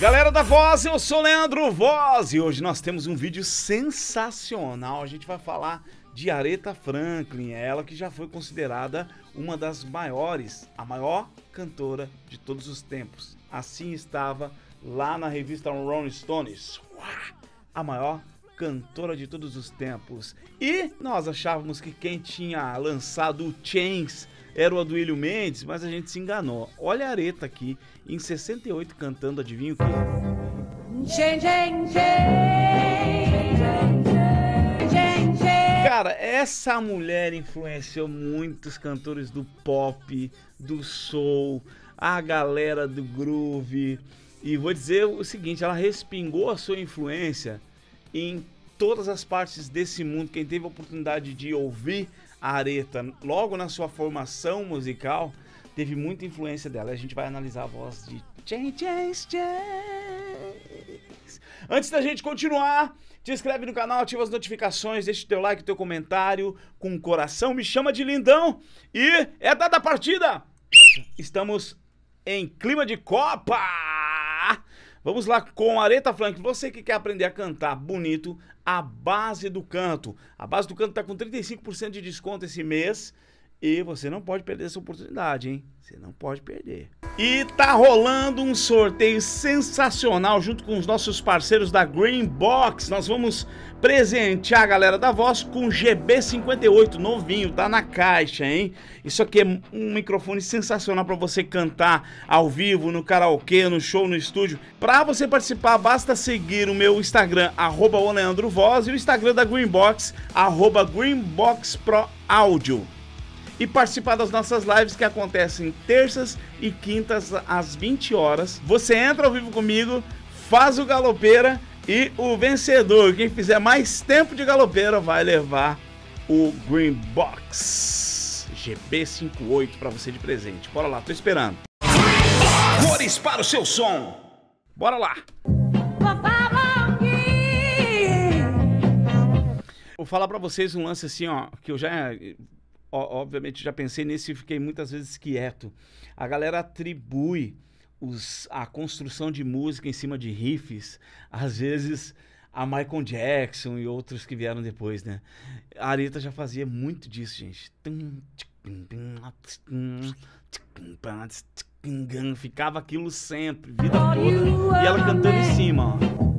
Galera da Voz, eu sou Leandro Voz e hoje nós temos um vídeo sensacional. A gente vai falar de Aretha Franklin, ela que já foi considerada uma das maiores, a maior cantora de todos os tempos. Assim estava lá na revista Rolling Stones, a maior cantora de todos os tempos. E nós achávamos que quem tinha lançado o Chains era o Aduílio Mendes, mas a gente se enganou. Olha a Areta aqui, em 68, cantando, adivinha o quê? Cara, essa mulher influenciou muitos cantores do pop, do soul, a galera do groove. E vou dizer o seguinte, ela respingou a sua influência em todas as partes desse mundo. Quem teve a oportunidade de ouvir a Areta logo na sua formação musical teve muita influência dela. A gente vai analisar a voz de Chains, Chains, Chains. Antes da gente continuar, te inscreve no canal, ativa as notificações, deixa teu like, teu comentário com o coração, me chama de lindão e é dada a partida. Estamos em clima de Copa. Vamos lá com Aretha Franklin. Você que quer aprender a cantar bonito, a base do canto. A base do canto está com 35% de desconto esse mês. E você não pode perder essa oportunidade, hein? Você não pode perder. E tá rolando um sorteio sensacional junto com os nossos parceiros da Green Box. Nós vamos presentear a galera da voz com GB58 novinho, tá na caixa, hein? Isso aqui é um microfone sensacional para você cantar ao vivo, no karaokê, no show, no estúdio. Para você participar, basta seguir o meu Instagram, arroba Voz, e o Instagram da Green Box, GreenBoxProAudio e participar das nossas lives que acontecem terças e quintas às 20 horas. Você entra ao vivo comigo, faz o galopeira e o vencedor, quem fizer mais tempo de galopeira, vai levar o Green Box GB58 para você de presente. Bora lá, tô esperando. Cores para o seu som. Bora lá. Vou falar para vocês um lance assim, ó, que eu já obviamente já pensei nisso e fiquei muitas vezes quieto. A galera atribui os, a construção de música em cima de riffs, às vezes a Michael Jackson e outros que vieram depois, né? A Arita já fazia muito disso, gente. Ficava aquilo sempre, vida toda. E ela cantando em cima, ó.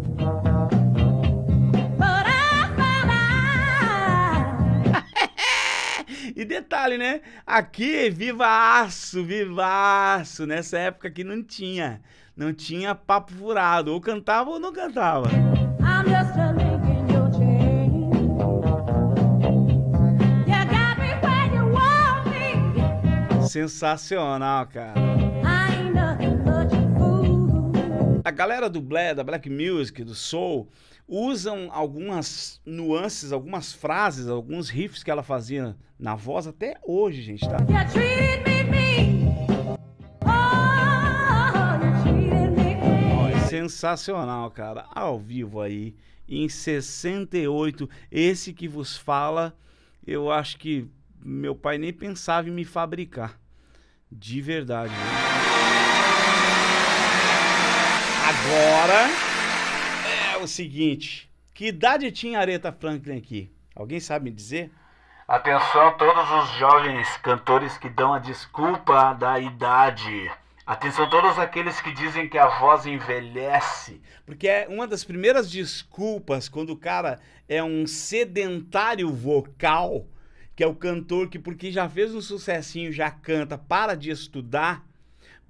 E detalhe, né? Aqui, vivaço, vivaço. Nessa época aqui não tinha. Não tinha papo furado. Ou cantava ou não cantava. Sensacional, cara. A galera do Black, da Black Music, do Soul, usam algumas nuances, algumas frases, alguns riffs que ela fazia na voz até hoje, gente, tá? Oh, sensacional, cara. Ao vivo aí, em 68. Esse que vos fala, eu acho que meu pai nem pensava em me fabricar. De verdade. Agora o seguinte: que idade tinha Aretha Franklin aqui? Alguém sabe me dizer? Atenção todos os jovens cantores que dão a desculpa da idade. Atenção todos aqueles que dizem que a voz envelhece. Porque é uma das primeiras desculpas quando o cara é um sedentário vocal, que é o cantor que porque já fez um sucessinho, já canta, para de estudar,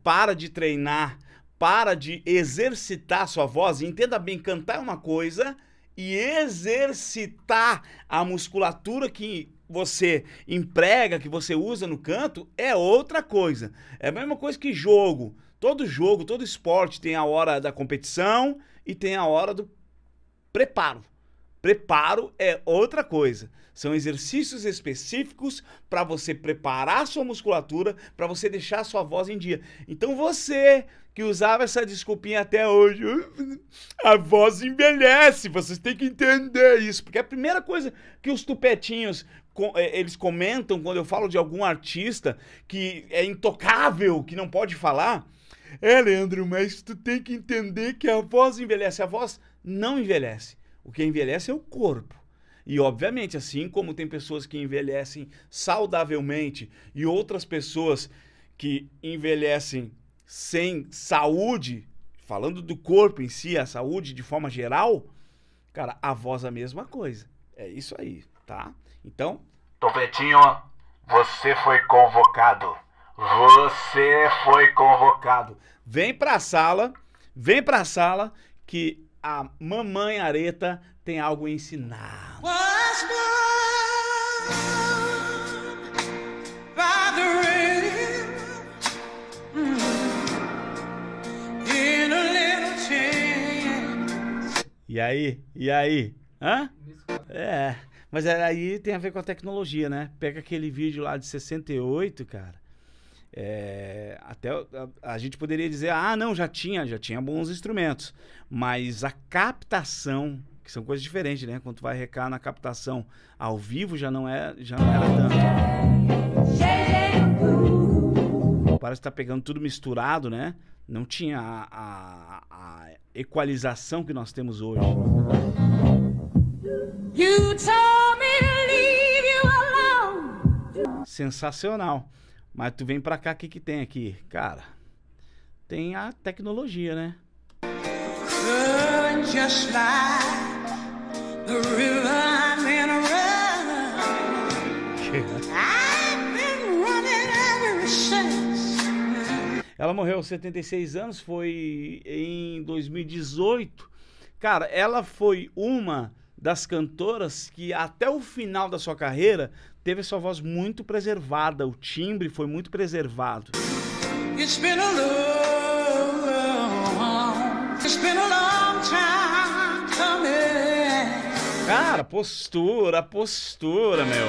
para de treinar, para de exercitar sua voz, entenda bem, cantar é uma coisa e exercitar a musculatura que você emprega, que você usa no canto, é outra coisa. É a mesma coisa que jogo. Todo jogo, todo esporte tem a hora da competição e tem a hora do preparo. Preparo é outra coisa. São exercícios específicos para você preparar sua musculatura, para você deixar sua voz em dia. Então você que usava essa desculpinha até hoje, a voz envelhece, vocês têm que entender isso, porque a primeira coisa que os tupetinhos é, eles comentam quando eu falo de algum artista que é intocável, que não pode falar, É, Leandro, mas tu tem que entender que a voz envelhece. A voz não envelhece. O que envelhece é o corpo. E, obviamente, assim como tem pessoas que envelhecem saudavelmente e outras pessoas que envelhecem sem saúde, falando do corpo em si, a saúde de forma geral, cara, a voz é a mesma coisa. É isso aí, tá? Então. Topetinho, você foi convocado. Você foi convocado. Vem pra sala, vem pra sala que a mamãe Areta tem algo a ensinar. E aí? E aí? Hã? É. Mas aí tem a ver com a tecnologia, né? Pega aquele vídeo lá de 68, cara. É, até a, a, gente poderia dizer, ah, não, já tinha, já tinha bons instrumentos. Mas a captação, que são coisas diferentes, né? Quando tu vai recar na captação ao vivo, já não, é, já não era tanto. Parece que tá pegando tudo misturado, né? Não tinha a, a, a equalização que nós temos hoje. Sensacional. Mas tu vem pra cá, o que, que tem aqui? Cara, tem a tecnologia, né? Just like the river I'm in Ela morreu aos 76 anos, foi em 2018. Cara, ela foi uma das cantoras que até o final da sua carreira teve sua voz muito preservada, o timbre foi muito preservado. It's been a long, it's been a long time coming. Cara, postura, postura, meu.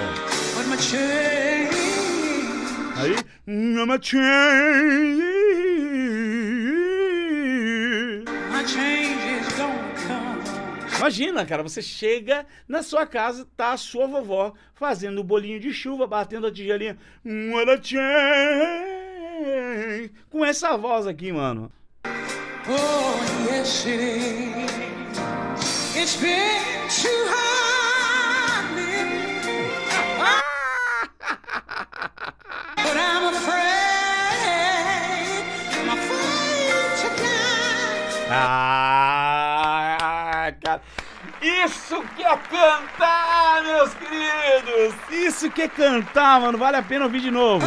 Aí, my change. Imagina, cara, você chega na sua casa, tá a sua vovó fazendo o bolinho de chuva, batendo a tigelinha. Com essa voz aqui, mano. Oh, yes, It's been too hard But I'm afraid, I'm afraid to die. Ah, cara. Isso que é cantar, meus queridos! Isso que é cantar, mano. Vale a pena ouvir de novo.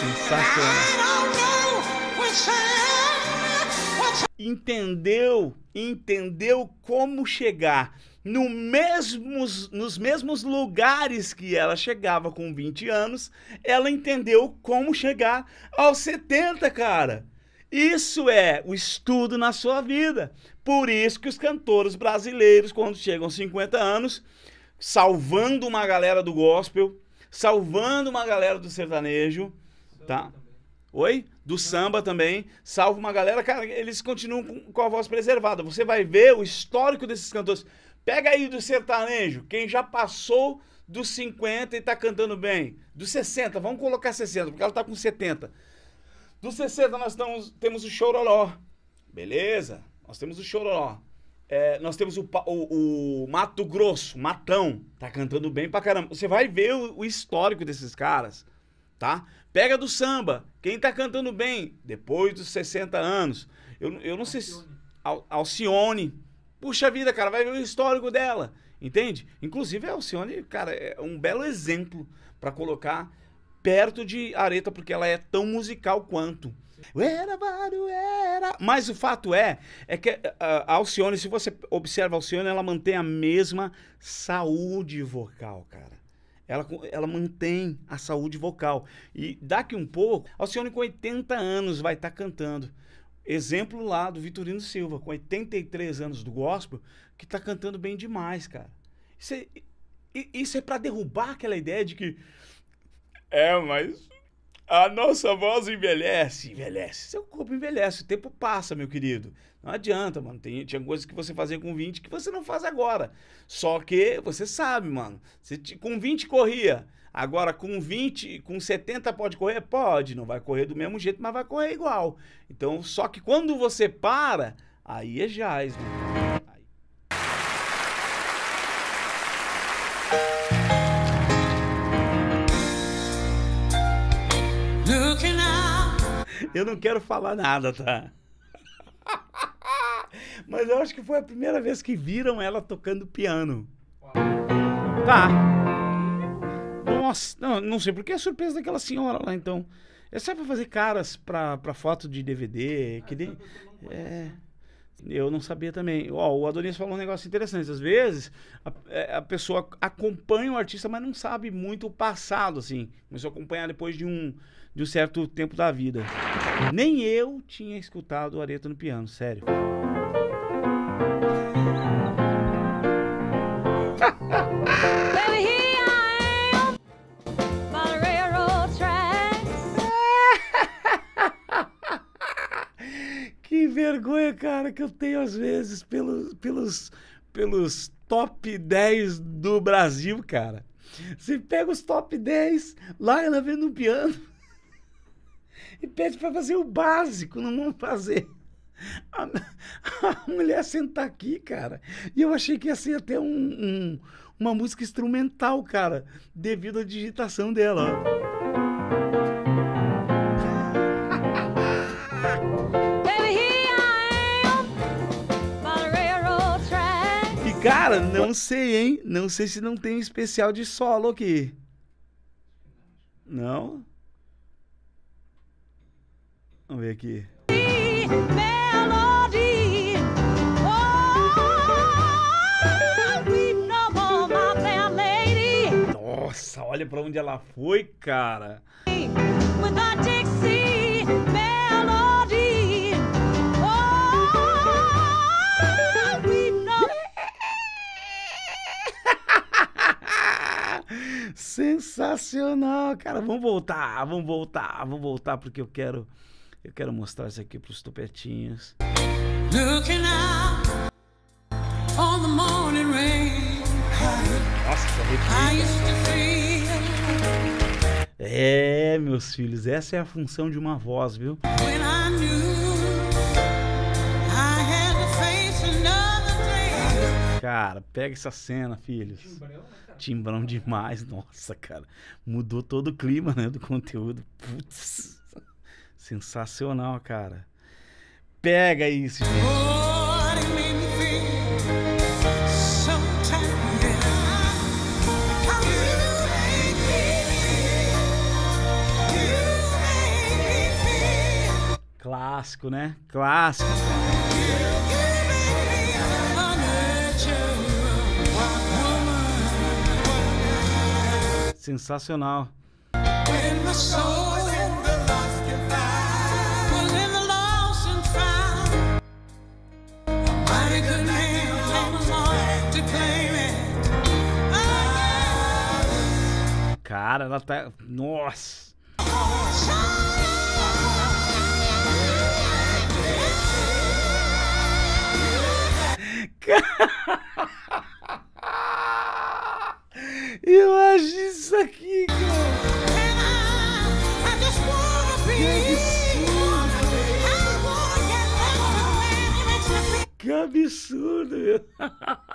Sensacional. Entendeu? Entendeu como chegar no mesmos, nos mesmos lugares que ela chegava com 20 anos, ela entendeu como chegar aos 70, cara. Isso é o estudo na sua vida. Por isso que os cantores brasileiros, quando chegam aos 50 anos, salvando uma galera do gospel, salvando uma galera do sertanejo, tá? Oi? Do samba também, salva uma galera, cara, eles continuam com, a voz preservada. Você vai ver o histórico desses cantores. Pega aí do sertanejo, quem já passou dos 50 e tá cantando bem. Dos 60, vamos colocar 60, porque ela tá com 70. Dos 60 nós temos o Chororó. Beleza? Nós temos o Chororó. É, nós temos o, o, o, Mato Grosso, Matão. Tá cantando bem pra caramba. Você vai ver o, o, histórico desses caras, tá? Pega do samba. Quem tá cantando bem depois dos 60 anos? Eu, eu não Alcione. sei se. Al, Alcione. Puxa vida, cara, vai ver o histórico dela. Entende? Inclusive, a Alcione, cara, é um belo exemplo para colocar perto de Areta, porque ela é tão musical quanto. Mas o fato é, é que a Alcione, se você observa a Alcione, ela mantém a mesma saúde vocal, cara. Ela, ela mantém a saúde vocal. E daqui um pouco, a Alcione com 80 anos vai estar tá cantando. Exemplo lá do Vitorino Silva, com 83 anos do gospel, que está cantando bem demais, cara. Isso é, isso é para derrubar aquela ideia de que é, mas a nossa voz envelhece, envelhece. Seu corpo envelhece, o tempo passa, meu querido. Não adianta, mano. Tem, tinha coisas que você fazia com 20 que você não faz agora. Só que você sabe, mano. Você, com 20 corria. Agora, com 20, com 70 pode correr? Pode, não vai correr do mesmo jeito, mas vai correr igual. Então, só que quando você para, aí é jazz, né? Eu não quero falar nada, tá? Mas eu acho que foi a primeira vez que viram ela tocando piano. Tá. Nossa, não, não sei porque é surpresa daquela senhora lá, então. É só pra fazer caras pra, pra foto de DVD, que nem... É... Eu não sabia também. Ó, o Adonis falou um negócio interessante. Às vezes, a, é, a, pessoa acompanha o artista, mas não sabe muito o passado, assim. Começou a acompanhar depois de um, de um certo tempo da vida. Nem eu tinha escutado o Areto no piano, sério. que vergonha, cara, que eu tenho às vezes pelos, pelos, pelos top 10 do Brasil, cara. Você pega os top 10, lá ela vendo um piano e pede para fazer o básico, não vão fazer. A, a, mulher sentar aqui, cara. E eu achei que ia ser até um, um, uma música instrumental, cara, devido à digitação dela. E, cara, não sei, hein? Não sei se não tem especial de solo aqui. Não? Vamos ver aqui. Nossa, olha pra onde ela foi, cara. Sensacional, cara. Vamos voltar, vamos voltar, vamos voltar porque eu quero eu quero mostrar isso aqui pros topetinhos. Looking out on the morning rain. Nossa, É, meus filhos, essa é a função de uma voz, viu? Cara, pega essa cena, filhos. Timbrão, né, cara? Timbrão demais, nossa, cara. Mudou todo o clima, né, do conteúdo. Putz. Sensacional, cara. Pega isso, gente. Clássico, né? Clássico. Sensacional. Cara, ela tá. Nossa! Eu acho isso aqui, cara. Que absurdo! Que absurdo!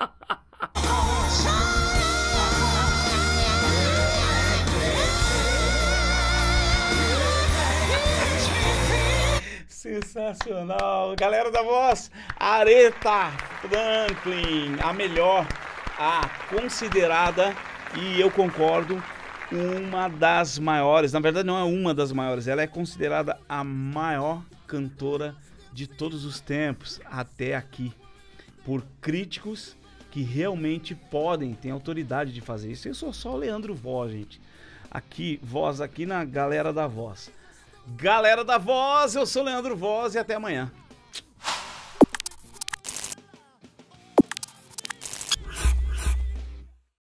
Sensacional. Galera da voz, Aretha Franklin, a melhor, a considerada, e eu concordo, uma das maiores, na verdade não é uma das maiores, ela é considerada a maior cantora de todos os tempos até aqui, por críticos que realmente podem, têm autoridade de fazer isso. Eu sou só o Leandro Voz, gente. Aqui, voz aqui na galera da voz. Galera da Voz, eu sou Leandro Voz e até amanhã.